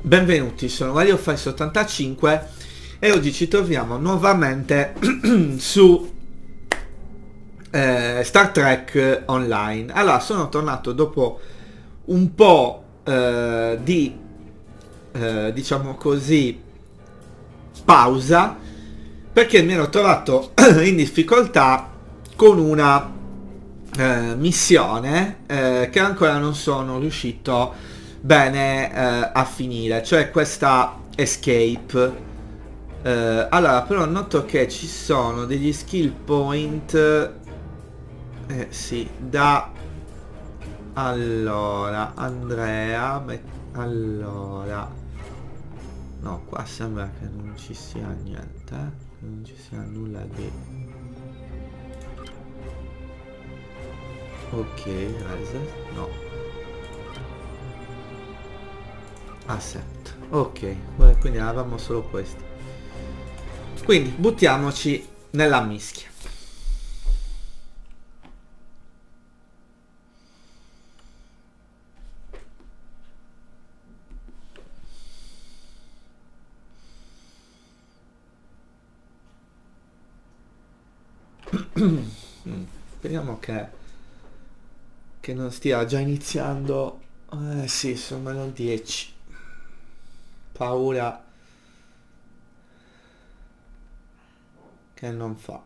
benvenuti, sono WarioFice85 e oggi ci troviamo nuovamente su eh, Star Trek Online. Allora, sono tornato dopo un po' eh, di, eh, diciamo così, pausa perché mi ero trovato in difficoltà con una eh, missione eh, che ancora non sono riuscito bene eh, a finire, cioè questa escape. Eh, allora, però noto che ci sono degli skill point, eh, sì, da... Allora, Andrea, allora... No, qua sembra che non ci sia niente, eh? non ci sia nulla di... Ok, reset, no. Asset, ok, quindi avevamo solo questi. Quindi buttiamoci nella mischia. Speriamo che, che non stia già iniziando. Eh sì, sono meno 10. Paura che non fa.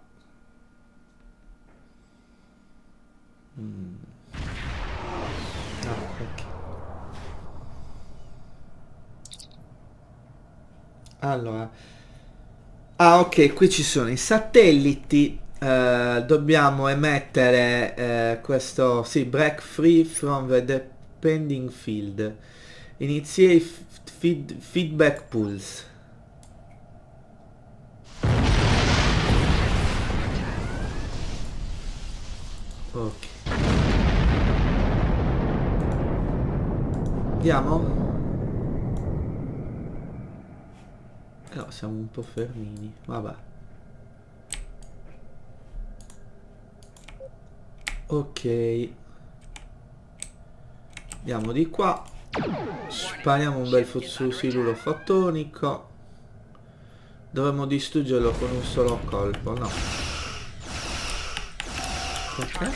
Mm. No, ok. Allora. Ah ok, qui ci sono i satelliti eh, dobbiamo emettere eh, questo sì, break free from the depending field initiate feed, feedback pulse ok. Andiamo? No siamo un po' fermini. Vabbè. Ok. Andiamo di qua spariamo un bel siluro fotonico dovremmo distruggerlo con un solo colpo no. Ok.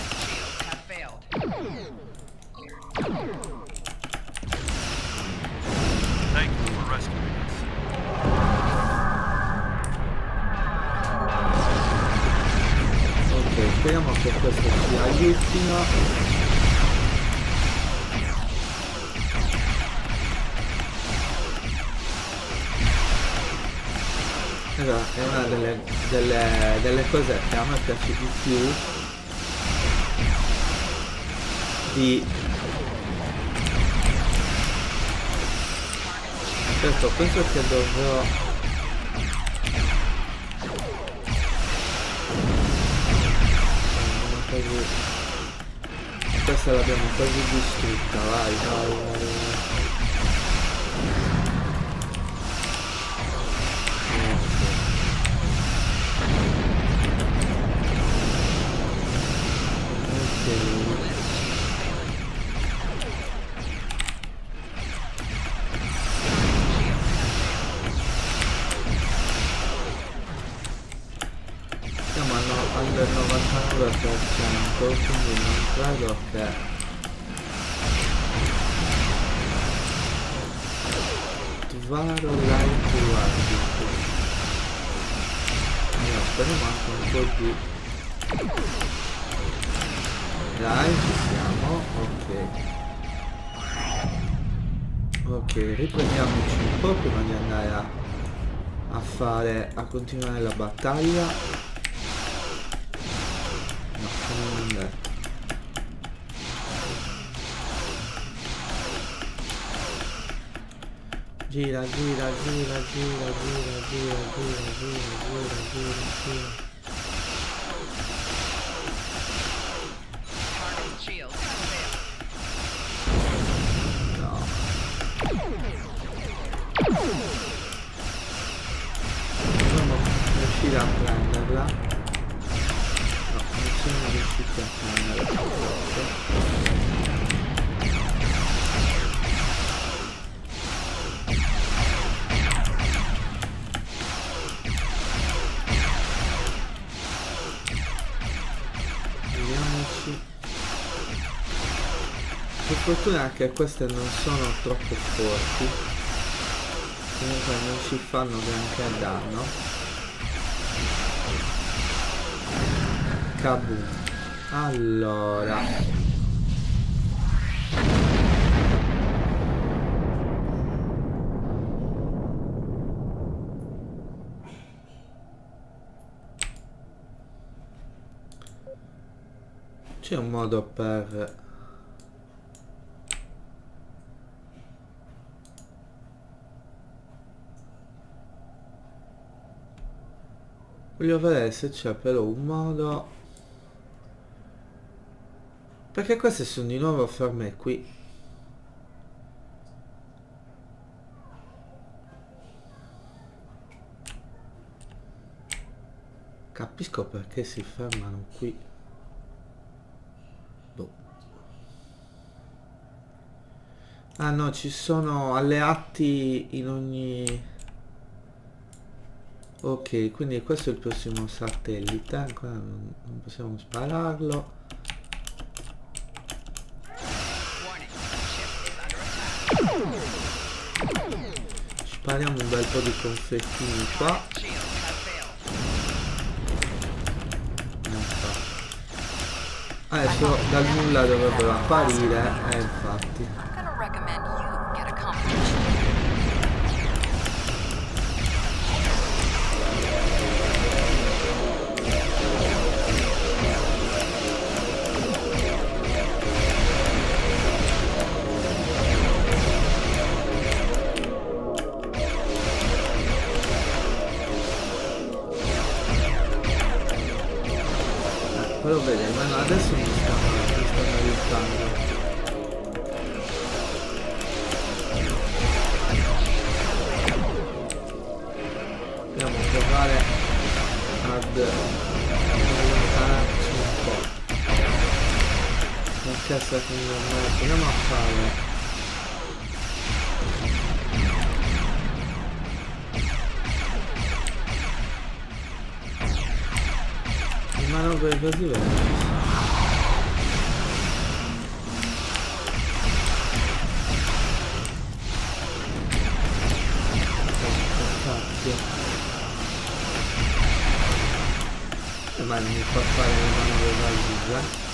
Speriamo che questo sia aiutino esatto, è una delle, delle, delle cose che a me piace di più di certo penso che dovrò quasi questa l'abbiamo quasi distrutta vai vai vai, un token di entrato ok Svaro light guardi no spero manco un po' più dai ci siamo. Ok ok riprendiamoci un po' prima di andare a, a fare a continuare la battaglia. Gira gira gira gira gira gira gira gira gira gira gira fortuna che queste non sono troppo forti. Comunque non ci fanno granché danno. Kaboom. Allora. C'è un modo per Voglio vedere se c'è però un modo... Perché queste sono di nuovo ferme qui. Capisco perché si fermano qui. Boh. Ah no, ci sono alleati in ogni... Ok, quindi questo è il prossimo satellite, ancora non, possiamo spararlo. Spariamo un bel po' di confettini qua. Adesso dal nulla dovrebbero apparire, eh infatti. Adesso mi stanno, mi stanno aiutando. Dobbiamo provare ad allontanarci un po'. Perché secondo me proviamo a fare manovre così veramente ma non mi fa fare le manovre da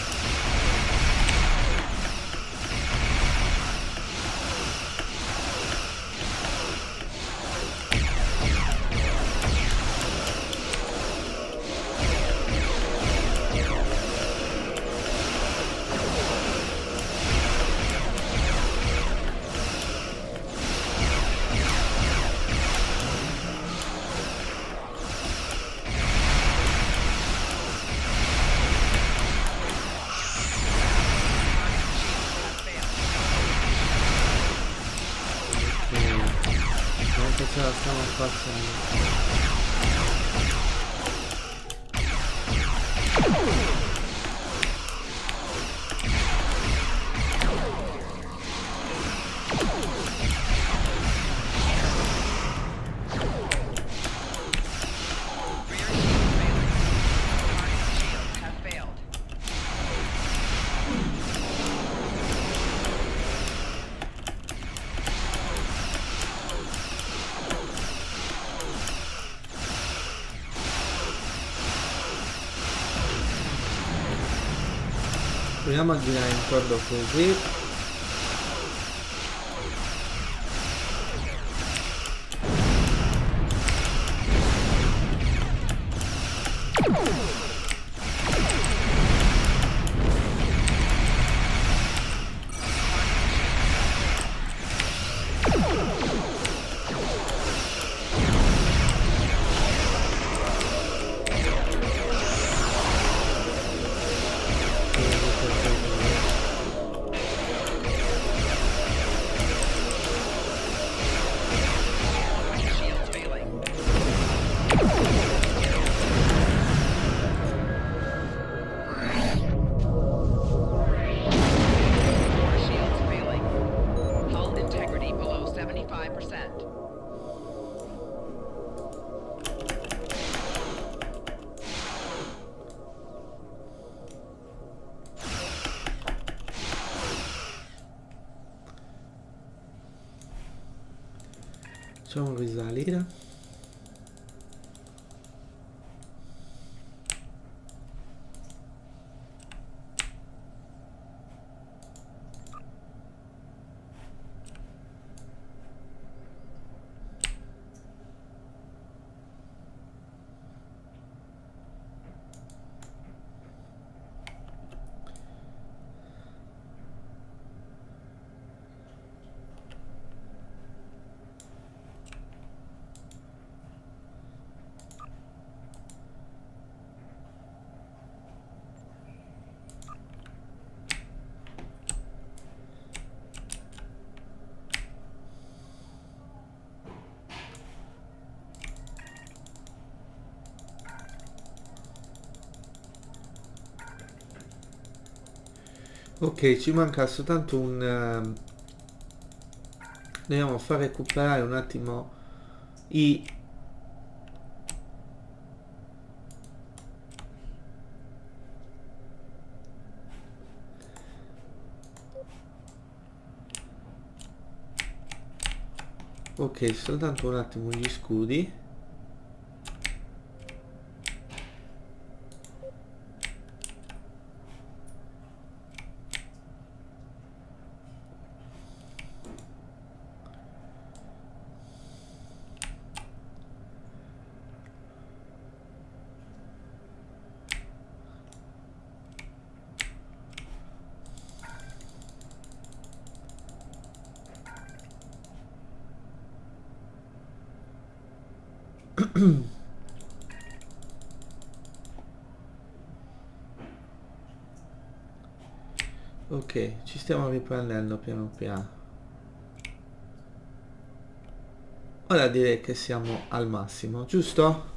proviamo a girare intorno così facciamo rissalire Ok, ci manca soltanto un... Uh, dobbiamo far recuperare un attimo i... Ok, soltanto un attimo gli scudi. ok ci stiamo riprendendo piano piano. Ora direi che siamo al massimo giusto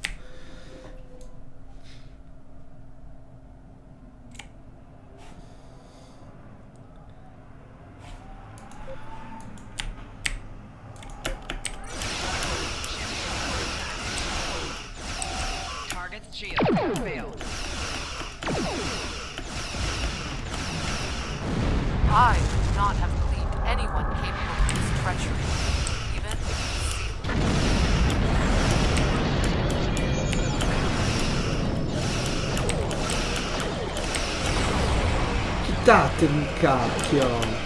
fail. I would not have believed anyone capable of this treachery, even Datemi cacchio!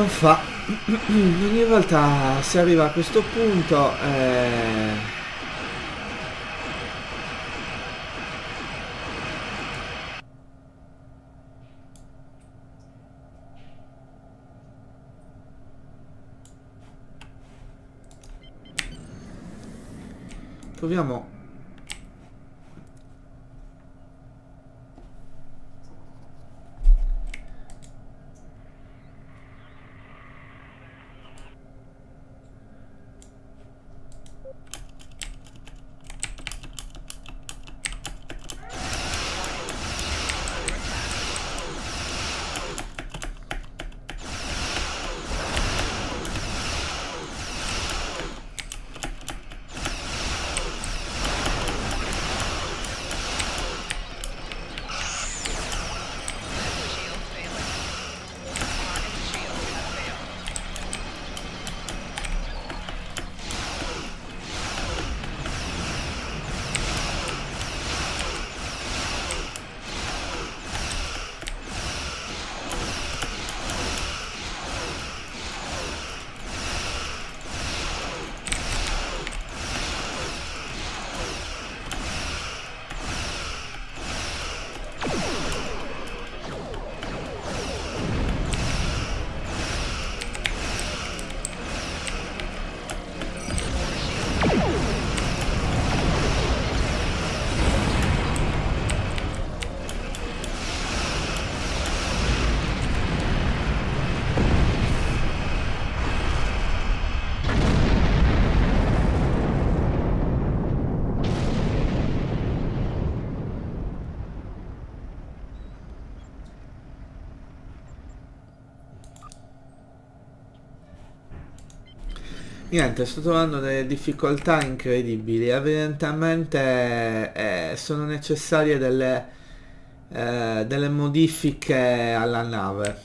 Non fa. Ogni volta si arriva a questo punto eh... Proviamo Niente, sto trovando delle difficoltà incredibili. Evidentemente eh, sono necessarie delle, eh, delle modifiche alla nave.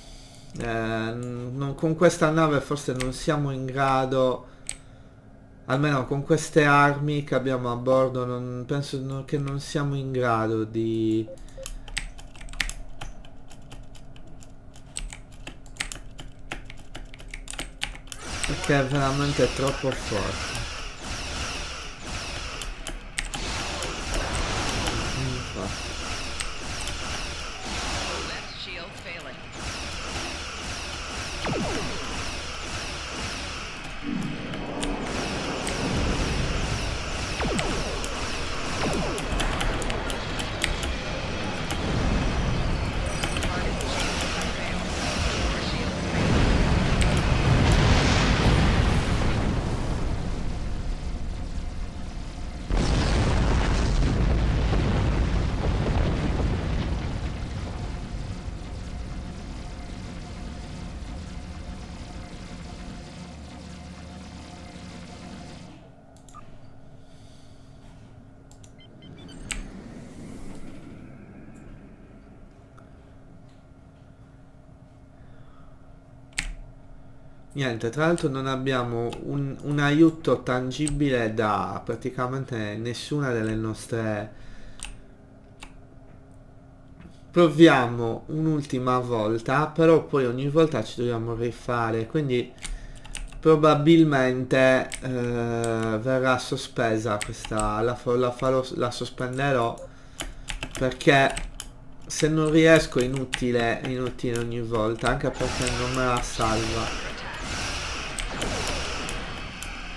Eh, non, con questa nave forse non siamo in grado, almeno con queste armi che abbiamo a bordo, non, penso no, che non siamo in grado di perché è veramente troppo forte Niente, tra l'altro non abbiamo un, un, aiuto tangibile da praticamente nessuna delle nostre... Proviamo un'ultima volta, però poi ogni volta ci dobbiamo rifare, quindi probabilmente eh, verrà sospesa questa, la, la, farò, la sospenderò perché se non riesco è inutile, inutile ogni volta, anche perché non me la salva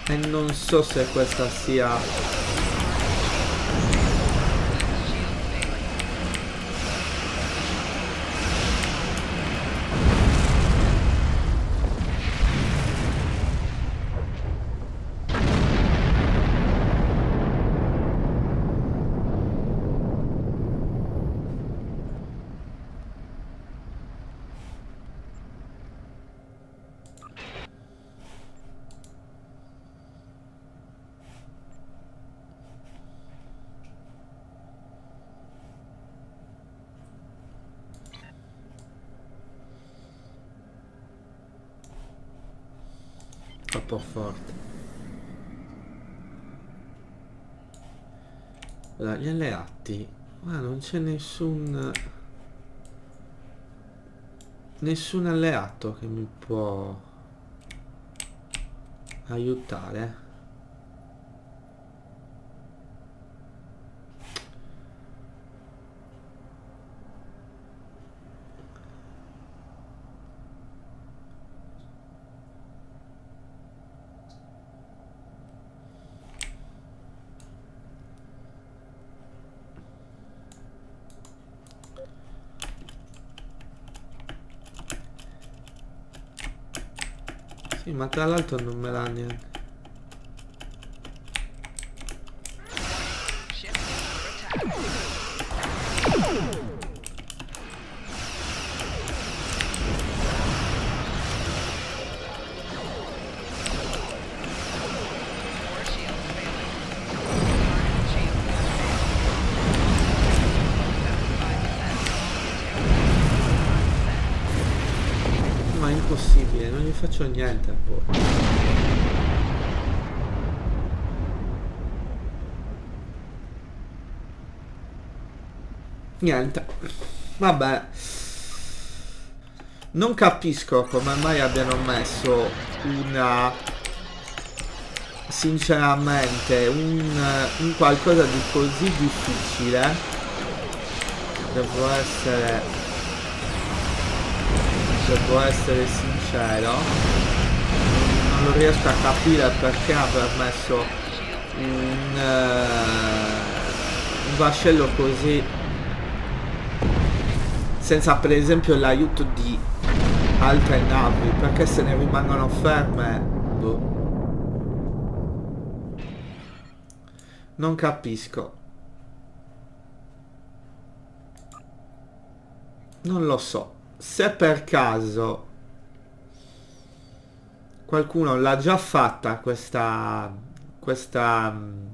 e non so se questa sia troppo forte. Allora, gli alleati. Ma non c'è nessun nessun alleato che mi può aiutare Sì, ma tra l'altro non me l'ha neanche. Faccio niente poi. Niente. Vabbè. Non capisco come mai abbiano messo una... Sinceramente, un, un qualcosa di così difficile. Devo essere devo essere sincero non lo riesco a capire perché aver messo un, uh, un vascello così senza per esempio l'aiuto di altre navi perché se ne rimangono ferme boh. non capisco. Non lo so. Se per caso qualcuno l'ha già fatta questa questa mm,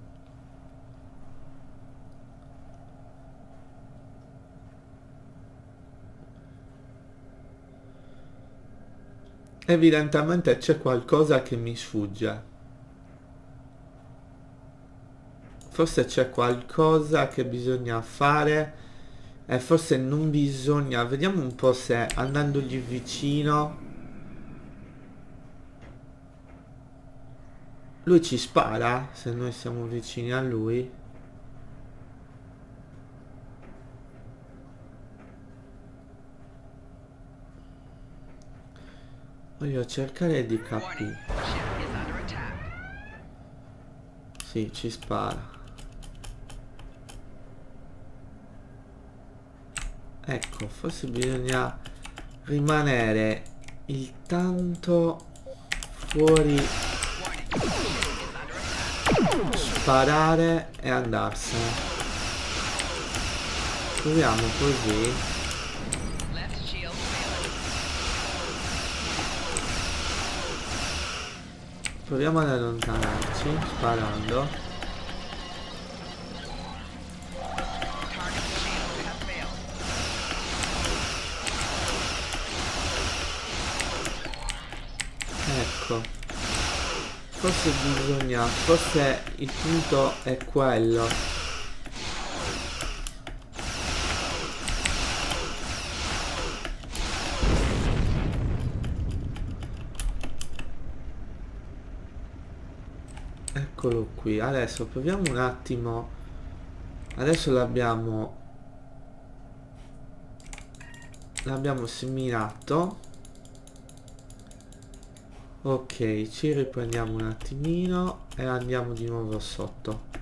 evidentemente c'è qualcosa che mi sfugge. Forse c'è qualcosa che bisogna fare e forse non bisogna. Vediamo un po' se andandogli vicino lui ci spara se noi siamo vicini a lui. Voglio cercare di capire. Sì ci spara. Ecco forse bisogna rimanere il tanto fuori sparare e andarsene. Proviamo così. Proviamo ad allontanarci sparando forse bisogna forse il punto è quello. Eccolo qui. Adesso proviamo un attimo. Adesso l'abbiamo l'abbiamo seminato ok ci riprendiamo un attimino e andiamo di nuovo sotto.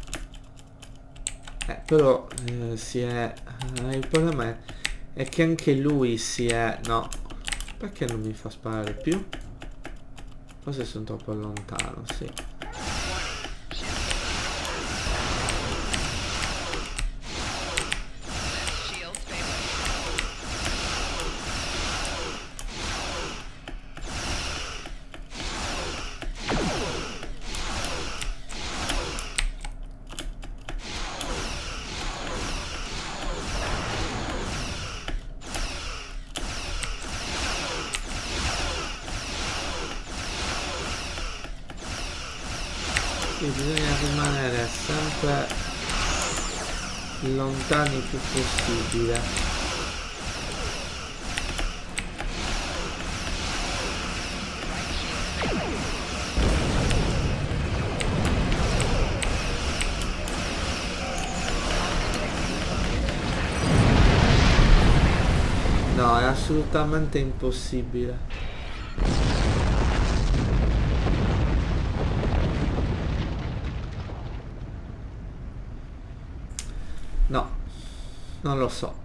Eh, però eh, si è eh, il problema è, è che anche lui si è no perché non mi fa sparare più? Forse sono troppo lontano sì Sì, bisogna rimanere sempre lontani il più possibile. No, è assolutamente impossibile. Lo so.